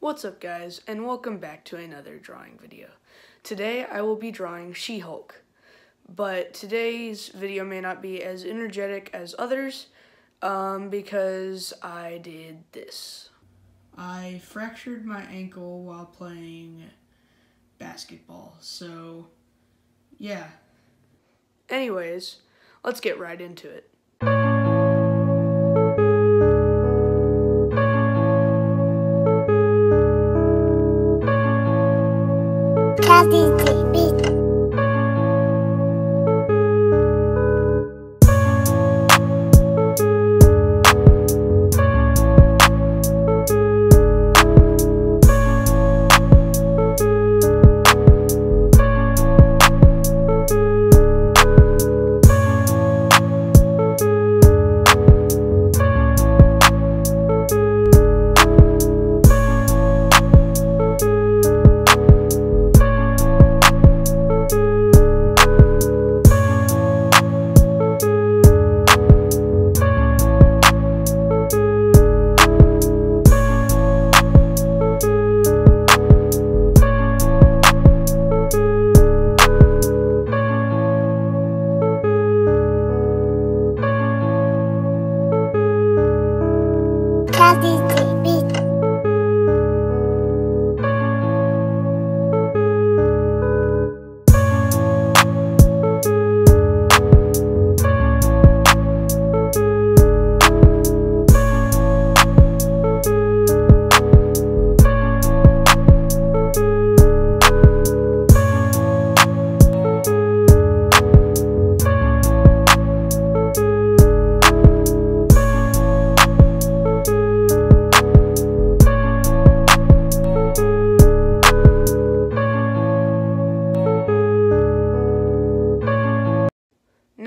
What's up guys and welcome back to another drawing video. Today I will be drawing She-Hulk, but today's video may not be as energetic as others um, because I did this. I fractured my ankle while playing basketball, so yeah. Anyways, let's get right into it.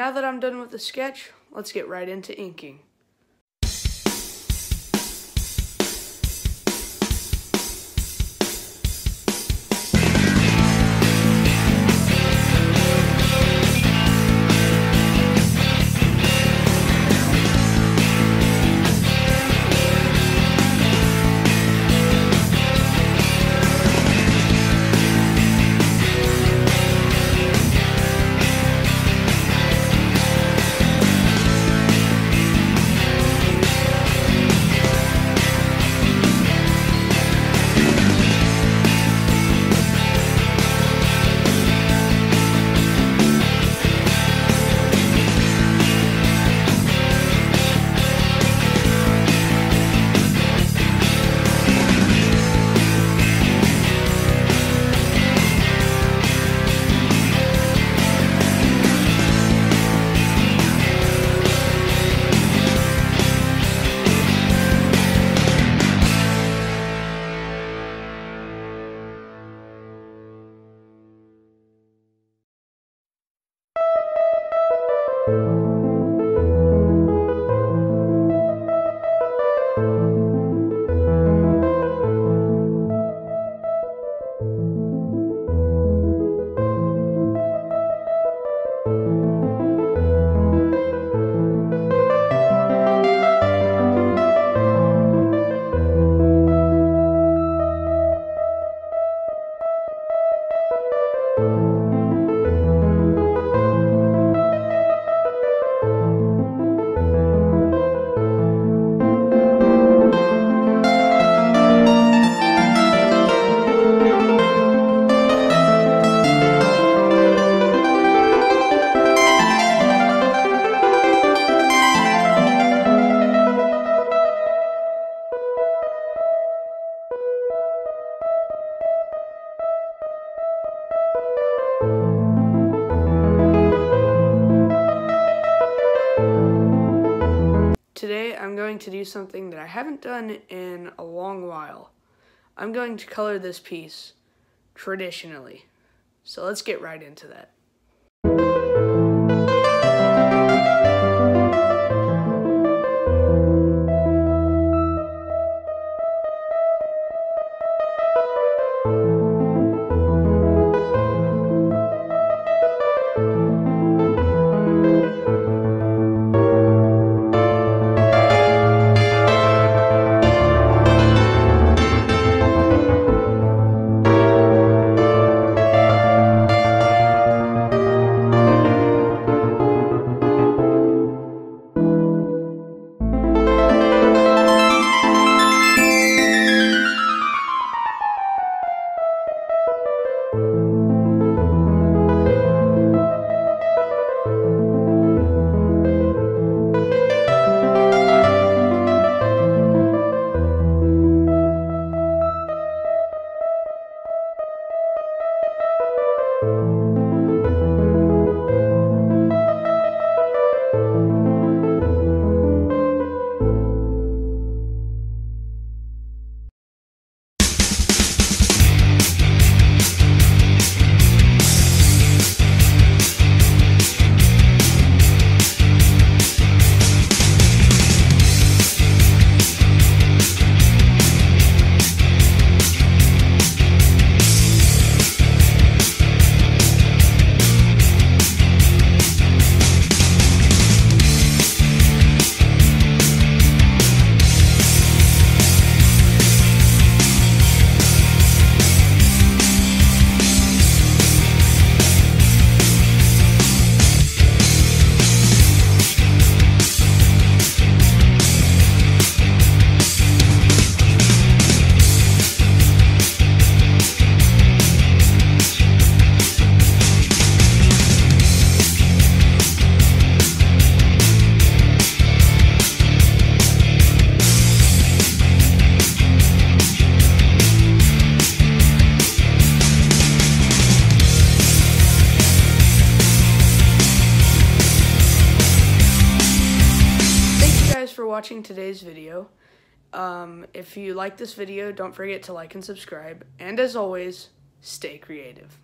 Now that I'm done with the sketch, let's get right into inking. To do something that I haven't done in a long while. I'm going to color this piece traditionally. So let's get right into that. Watching today's video. Um, if you like this video, don't forget to like and subscribe. And as always, stay creative.